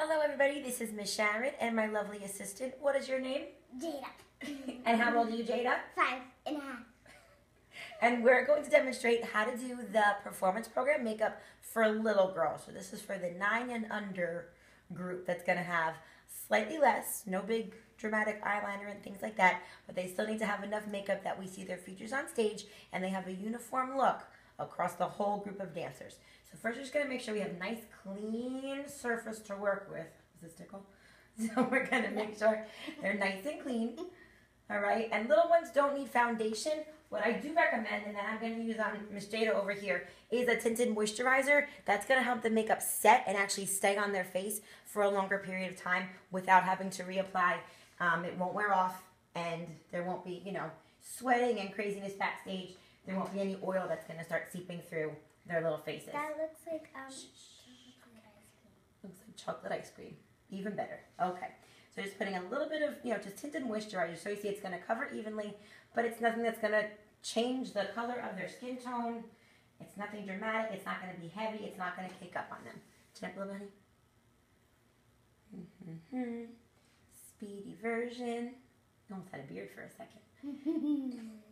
Hello, everybody. This is Miss Sharon and my lovely assistant. What is your name? Jada. And how old are you, Jada? Five and a half. And we're going to demonstrate how to do the performance program makeup for little girls. So this is for the nine and under group that's going to have slightly less, no big dramatic eyeliner and things like that, but they still need to have enough makeup that we see their features on stage and they have a uniform look across the whole group of dancers. So first we're just going to make sure we have nice clean surface to work with. Is this tickle? So we're going to make sure they're nice and clean. All right, and little ones don't need foundation. What I do recommend, and that I'm going to use on Miss Jada over here, is a tinted moisturizer. That's going to help the makeup set and actually stay on their face for a longer period of time without having to reapply. Um, it won't wear off, and there won't be, you know, sweating and craziness backstage. There won't be any oil that's going to start seeping through their little faces. That looks like um. Chocolate ice cream. Looks like chocolate ice cream. Even better. Okay. So just putting a little bit of, you know, just tinted moisturizer. So you see it's going to cover evenly, but it's nothing that's going to change the color of their skin tone. It's nothing dramatic. It's not going to be heavy. It's not going to cake up on them. Chin up a little, honey. Mm-hmm. Speedy version. Almost had a beard for a second.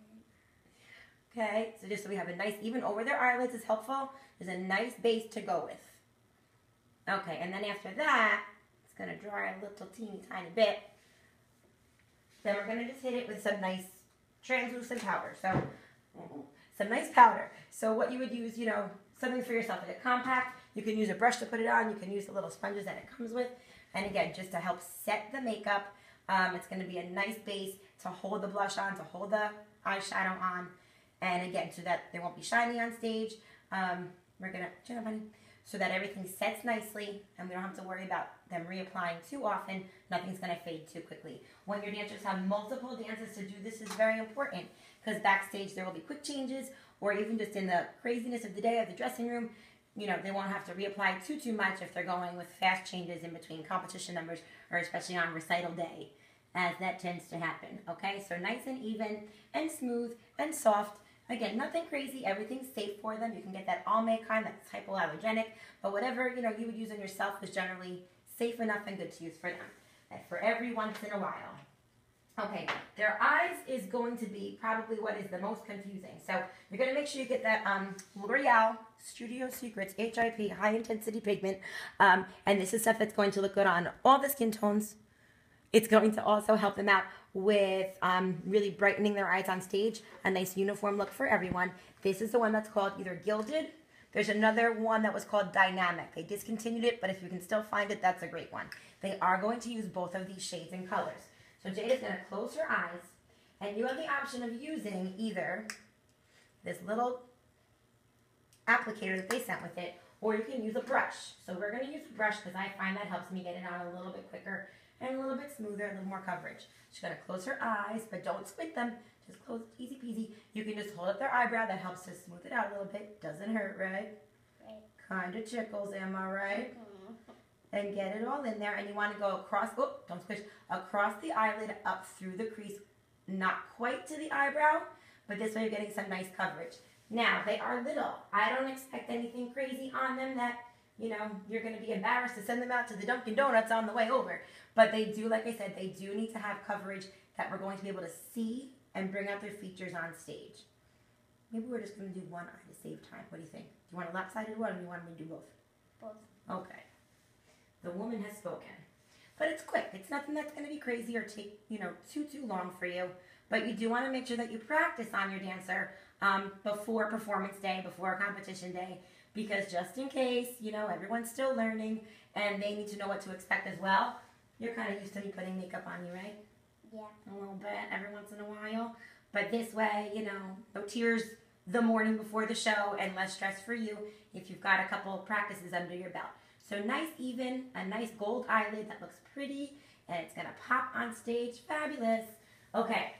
Okay, so just so we have a nice, even over their eyelids is helpful. There's a nice base to go with. Okay, and then after that, it's to dry a little teeny tiny bit. Then we're to just hit it with some nice translucent powder. So, some nice powder. So what you would use, you know, something for yourself, like a compact. You can use a brush to put it on. You can use the little sponges that it comes with. And again, just to help set the makeup. Um, it's to be a nice base to hold the blush on, to hold the eyeshadow on. And again, so that they won't be shiny on stage. Um, we're honey so that everything sets nicely and we don't have to worry about them reapplying too often. Nothing's to fade too quickly. When your dancers have multiple dances to do this is very important because backstage there will be quick changes or even just in the craziness of the day of the dressing room, you know, they won't have to reapply too, too much if they're going with fast changes in between competition numbers or especially on recital day as that tends to happen. Okay, so nice and even and smooth and soft Again, nothing crazy. Everything's safe for them. You can get that Almay kind that's hypoallergenic, but whatever you know you would use on yourself is generally safe enough and good to use for them. For every once in a while. Okay, their eyes is going to be probably what is the most confusing. So you're going to make sure you get that um, L'Oreal Studio Secrets HIP High Intensity Pigment. Um, and this is stuff that's going to look good on all the skin tones. It's going to also help them out with um, really brightening their eyes on stage, a nice uniform look for everyone. This is the one that's called either Gilded. There's another one that was called Dynamic. They discontinued it, but if you can still find it, that's a great one. They are going to use both of these shades and colors. So Jada's going to close her eyes, and you have the option of using either this little applicator that they sent with it, or you can use a brush. So we're going to use a brush because I find that helps me get it on a little bit quicker and a little bit smoother, a little more coverage. She's to close her eyes, but don't squint them. Just close, easy peasy. You can just hold up their eyebrow. That helps to smooth it out a little bit. Doesn't hurt, right? Right. Kind of tickles, am I right? Mm-hmm. And get it all in there. And you want to go across, oh, don't squish, across the eyelid up through the crease. Not quite to the eyebrow, but this way you're getting some nice coverage. Now, they are little. I don't expect anything crazy on them that you know, you're going to be embarrassed to send them out to the Dunkin' Donuts on the way over. But they do, like I said, they do need to have coverage that we're going to be able to see and bring out their features on stage. Maybe we're just going to do one eye to save time. What do you think? Do you want a lopsided one or do you want me to do both? Both. Okay. The woman has spoken. But it's quick. It's nothing that's going to be crazy or take, you know, too, too long for you. But you do want to make sure that you practice on your dancer um, before performance day, before competition day, because just in case, you know, everyone's still learning and they need to know what to expect as well. You're kind of used to me putting makeup on you, right? Yeah. A little bit every once in a while. But this way, you know, no tears the morning before the show and less stress for you if you've got a couple practices under your belt. So nice even, a nice gold eyelid that looks pretty and it's going to pop on stage. Fabulous. Okay,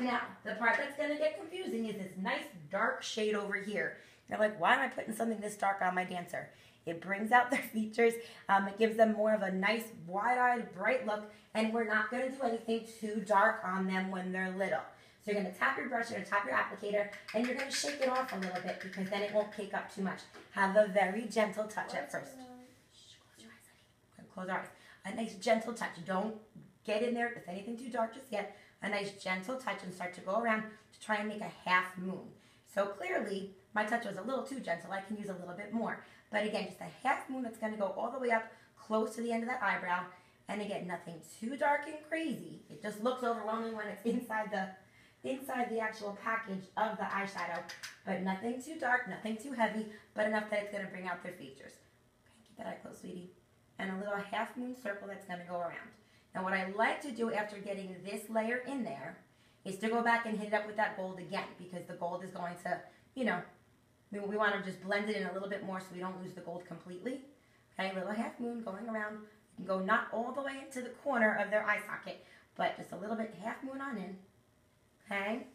now the part that's going to get confusing is this nice dark shade over here. They're like, why am I putting something this dark on my dancer? It brings out their features. Um, it gives them more of a nice, wide-eyed, bright look, and we're not going to do anything too dark on them when they're little. So you're going to tap your brush, you're going to tap your applicator, and you're going to shake it off a little bit because then it won't cake up too much. Have a very gentle touch at first. close your eyes, Close our eyes. A nice gentle touch. Don't get in there with anything too dark just yet. A nice gentle touch and start to go around to try and make a half moon. So clearly, my touch was a little too gentle. I can use a little bit more. But again, just a half moon that's going to go all the way up close to the end of that eyebrow. And again, nothing too dark and crazy. It just looks overwhelming when it's inside the inside the actual package of the eyeshadow. But nothing too dark, nothing too heavy, but enough that it's going to bring out their features. Okay, keep that eye closed, sweetie. And a little half moon circle that's going to go around. Now what I like to do after getting this layer in there is to go back and hit it up with that gold again because the gold is going to, you know, we, we want to just blend it in a little bit more so we don't lose the gold completely. Okay, little half moon going around. You can go not all the way into the corner of their eye socket, but just a little bit half moon on in. Okay?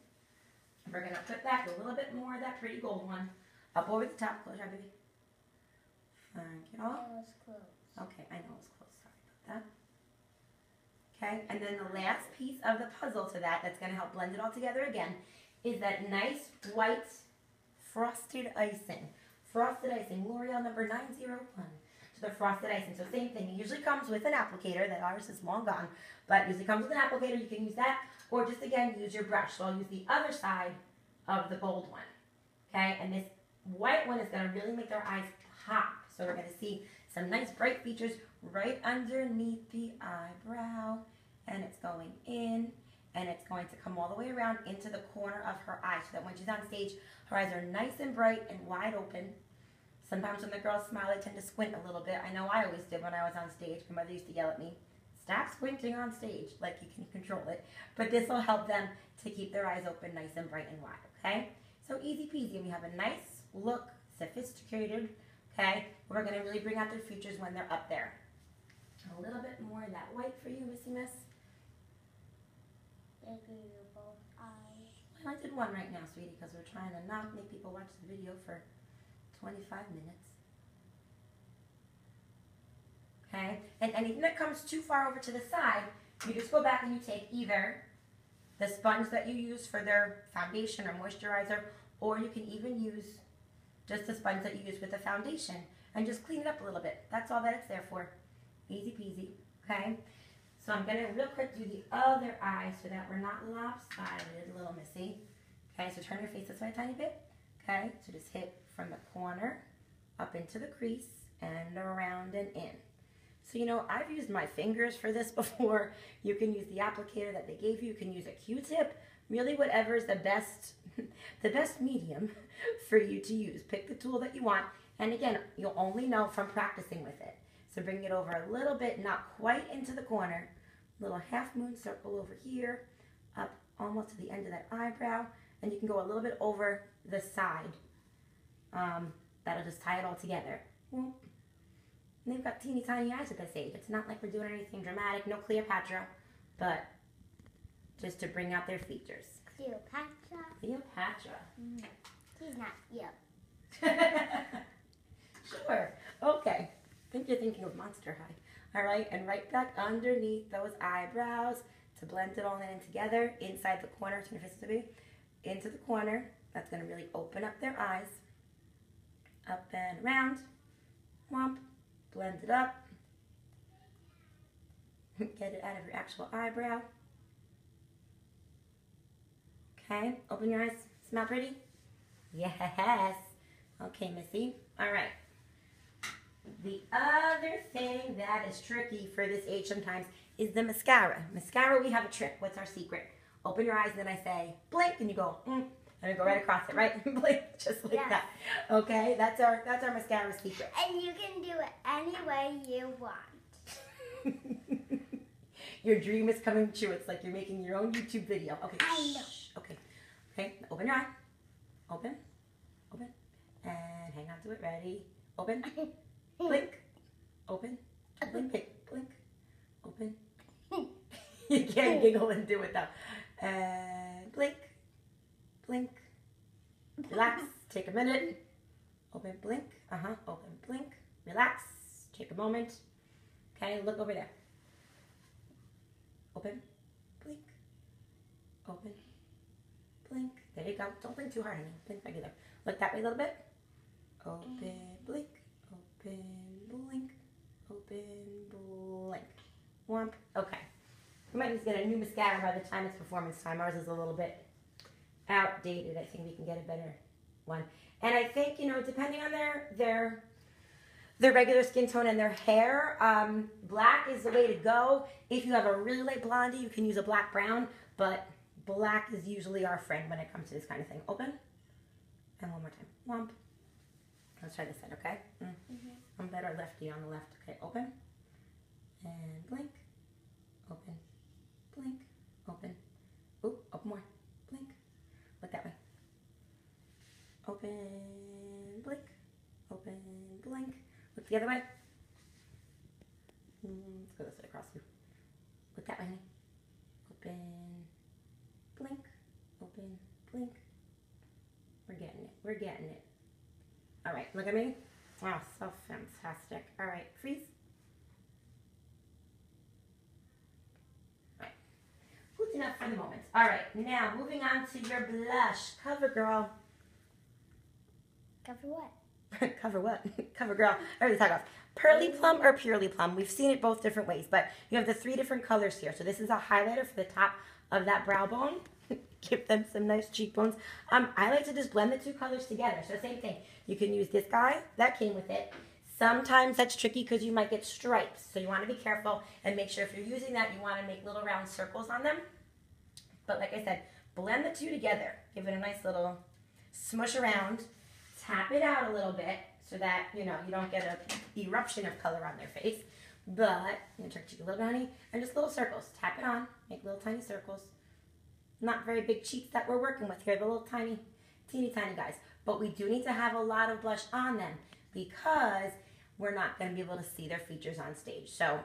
We're going to put back a little bit more of that pretty gold one up over the top. Close your eye, baby. Thank you. It was close. Okay, I know it's close. Sorry about that. Okay, and then the last piece of the puzzle to that that's going to help blend it all together again is that nice white frosted icing. Frosted icing, L'Oreal number 901. So the frosted icing. So same thing. It usually comes with an applicator. That ours is long gone. But usually comes with an applicator. You can use that. Or just again, use your brush. So I'll use the other side of the gold one. Okay, and this white one is going to really make their eyes pop. So we're going to see some nice bright features right underneath the eyebrow. And it's going in and it's going to come all the way around into the corner of her eye so that when she's on stage, her eyes are nice and bright and wide open. Sometimes when the girls smile, they tend to squint a little bit. I know I always did when I was on stage. My mother used to yell at me, stop squinting on stage, like you can control it. But this will help them to keep their eyes open nice and bright and wide, okay? So easy peasy, and we have a nice look, sophisticated, okay? We're gonna really bring out their features when they're up there. A little bit more of that white for you, Missy Miss. Bigger your both eyes. Well, I did one right now, sweetie, because we're trying to not make people watch the video for 25 minutes. Okay, and anything that comes too far over to the side, you just go back and you take either the sponge that you use for their foundation or moisturizer, or you can even use just the sponge that you use with the foundation and just clean it up a little bit. That's all that it's there for. Easy peasy, okay? So I'm gonna real quick do the other eye so that we're not lopsided, a little missy. Okay, so turn your face this way a tiny bit. Okay, so just hit from the corner up into the crease and around and in. So you know, I've used my fingers for this before. You can use the applicator that they gave you. You can use a Q-tip. Really, whatever is the best, the best medium for you to use. Pick the tool that you want. And again, you'll only know from practicing with it. So bring it over a little bit, not quite into the corner. Little half moon circle over here, up almost to the end of that eyebrow. And you can go a little bit over the side. Um, that'll just tie it all together. And they've got teeny tiny eyes at this age. It's not like we're doing anything dramatic, no Cleopatra, but just to bring out their features. Cleopatra. Cleopatra. Mm. He's not. Yep. sure. Okay. I think you're thinking of Monster High. All right, and right back underneath those eyebrows to blend it all in together inside the corner. Turn your face to be into the corner. That's going to really open up their eyes. Up and around. Womp. Blend it up. Get it out of your actual eyebrow. Okay, open your eyes. Smell pretty? Yes. Okay, Missy. All right. The other thing that is tricky for this age sometimes is the mascara. Mascara, we have a trick. What's our secret? Open your eyes, and then I say blink, and you go, mm, and I go right across it, right? blink, just like Yes. that. Okay, that's our that's our mascara secret. And you can do it any way you want. your dream is coming true. It's like you're making your own YouTube video. Okay. I know. shh, Okay. Okay. Open your eye. Open. Open. And hang on to it. Ready. Open. Blink. Open. Blink. Blink. Blink. Open. Hmm. you can't hmm. giggle and do it though. And blink. Blink. Relax. Take a minute. Open. Blink. Uh huh. Open. Blink. Relax. Take a moment. Okay. Look over there. Open. Blink. Open. Blink. There you go. Don't blink too hard, honey. Blink regular. Look that way a little bit. Open. Blink. Open. Blink. Open. blink, womp. Okay. We might just get a new mascara by the time it's performance time. Ours is a little bit outdated. I think we can get a better one. And I think, you know, depending on their their their regular skin tone and their hair, um, black is the way to go. If you have a really light blondie, you can use a black brown, but black is usually our friend when it comes to this kind of thing. Open. And one more time. Womp. Let's try this side, okay? Mm. Mhm. I'm better lefty on the left. Okay, open. And blink. Open. Blink. Open. Oop, open more. Blink. Look that way. Open. Blink. Open. Blink. Look the other way. Mm, let's go this way across you. Look that way, honey. Open. Blink. Open. Blink. We're getting it. We're getting it. All right, look at me. Wow, so fantastic. All right, freeze. All right, good enough for the moment. All right, now moving on to your blush. Cover girl. Cover what? Cover what? Cover girl. I already talked off. Pearly plum or purely plum. We've seen it both different ways, but you have the three different colors here. So this is a highlighter for the top of that brow bone. Give them some nice cheekbones. Um, I like to just blend the two colors together. So same thing. You can use this guy that came with it. Sometimes that's tricky because you might get stripes. So you want to be careful and make sure if you're using that, you want to make little round circles on them. But like I said, blend the two together. Give it a nice little smush around. Tap it out a little bit so that, you know, you don't get a eruption of color on their face. But I'm gonna turn cheek a little bit, honey, and just little circles. Tap it on, make little tiny circles. Not very big cheeks that we're working with here, the little tiny, teeny tiny guys. But we do need to have a lot of blush on them because we're not gonna be able to see their features on stage. So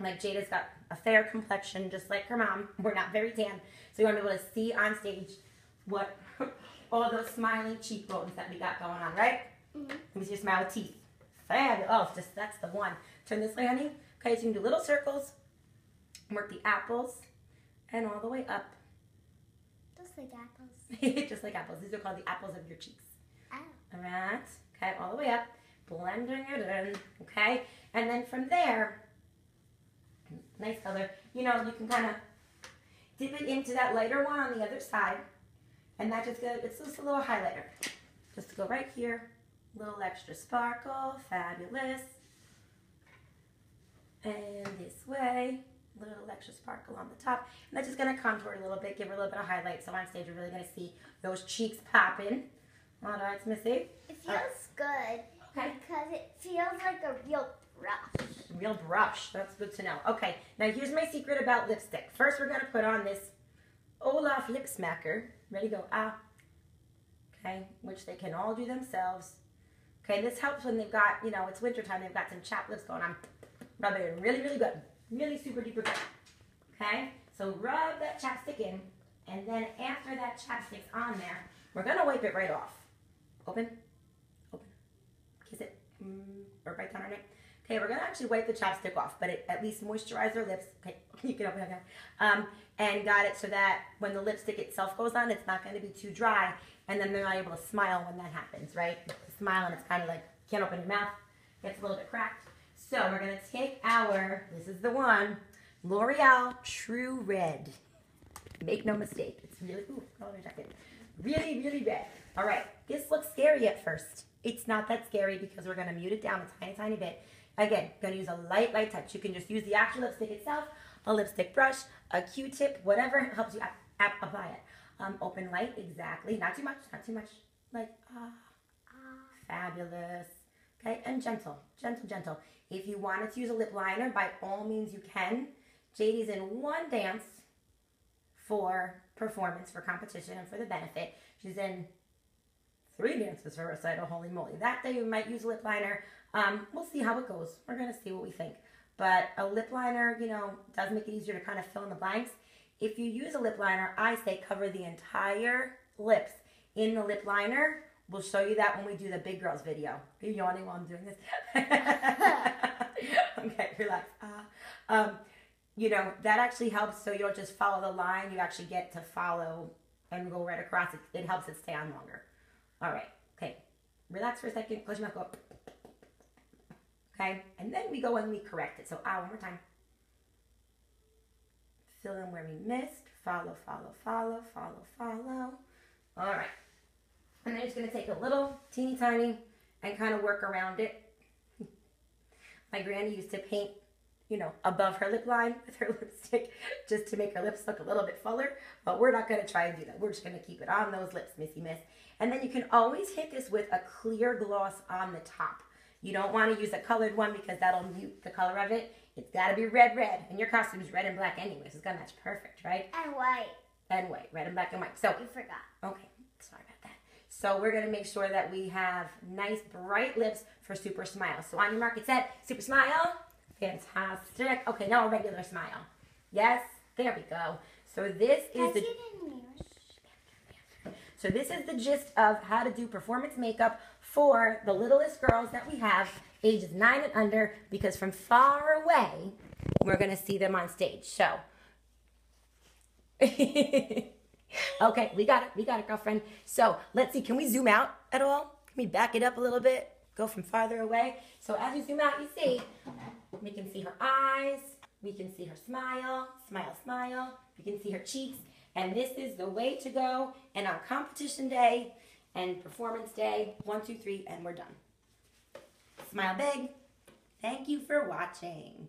like Jada's got a fair complexion, just like her mom. We're not very tan, so you want to be able to see on stage what all those smiling cheekbones that we got going on, right? Mhm. Let me see your smile teeth. Fabulous. Oh, just that's the one. Turn this way, honey. Okay, so you can do little circles. Work the apples, and all the way up, like apples. just like apples. These are called the apples of your cheeks. Oh. All right. Okay, all the way up, blending it in. Okay, and then from there, nice color. You know, you can kind of dip it into that lighter one on the other side, and that just goes. It's just a little highlighter, just to go right here. Little extra sparkle, fabulous. And this way, little extra sparkle on the top. And that's just gonna contour it a little bit, give her a little bit of highlight. So on stage, you're really gonna see those cheeks popping. All right, Missy. It feels good Okay. because it feels like a real brush. Real brush. That's good to know. Okay, now here's my secret about lipstick. First, we're gonna put on this Olaf lip smacker. Ready? Go. Ah. Okay, which they can all do themselves. Okay, this helps when they've got, you know, it's wintertime, they've got some chapped lips going on. Rub it in really, really good. Really super duper good. Okay, so rub that chapstick in, and then after that chapstick's on there, we're gonna wipe it right off. Open, open, kiss it, mm, or bite down our neck. Okay, we're gonna actually wipe the chapstick off, but it at least moisturize our lips. Okay, you can open it now. Um, and got it so that when the lipstick itself goes on, it's not gonna be too dry, and then they're not able to smile when that happens, right? Smile and it's kind of like can't open your mouth, gets a little bit cracked. So we're gonna take our, this is the one, L'Oreal True Red. Make no mistake, it's really, ooh. Really, really red. All right, this looks scary at first. It's not that scary because we're gonna mute it down a tiny, tiny bit. Again, gonna use a light, light touch. You can just use the actual lipstick itself, a lipstick brush, a Q-tip, whatever helps you ap- ap- apply it. Um, open light, exactly. Not too much, not too much. Like, ah, Ah. fabulous. Okay, and gentle, gentle, gentle. If you wanted to use a lip liner, by all means you can. JD's in one dance for performance, for competition, and for the benefit. She's in three dances for recital. Holy moly! That day we might use a lip liner. Um, we'll see how it goes. We're gonna see what we think. But a lip liner, you know, does make it easier to kind of fill in the blanks. If you use a lip liner, I say cover the entire lips in the lip liner. We'll show you that when we do the big girls video. Are you yawning while I'm doing this? okay, relax. Uh, um, you know, that actually helps so you don't just follow the line, you actually get to follow and go right across. It, it helps it stay on longer. All right, okay. Relax for a second, close your mouth, go up. Okay, and then we go and we correct it. So ah, one more time. Fill in where we missed. Follow, follow, follow, follow, follow. All right. And then just gonna take a little teeny tiny and kind of work around it. My granny used to paint, you know, above her lip line with her lipstick just to make her lips look a little bit fuller. But we're not gonna try and do that. We're just gonna keep it on those lips, Missy Miss. And then you can always hit this with a clear gloss on the top. You don't want to use a colored one because that'll mute the color of it. It's got to be red, red. And your costume is red and black anyway, so it's going to match perfect, right? And white. And white, red and black and white. So, You forgot. okay, sorry about that. So we're going to make sure that we have nice bright lips for super smile. So on your mark, get set, super smile. Fantastic. Okay, now a regular smile. Yes, there we go. So this is the it in the mirror? so this is the gist of how to do performance makeup for the littlest girls that we have, ages nine and under, because from far away, we're gonna see them on stage. So, okay, we got it, we got it, girlfriend. So let's see, can we zoom out at all? Can we back it up a little bit? Go from farther away. So as you zoom out, you see, we can see her eyes, we can see her smile, smile, smile. We can see her cheeks. And this is the way to go. And on competition day and performance day, one, two, three, and we're done. Smile big. Thank you for watching.